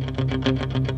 CC por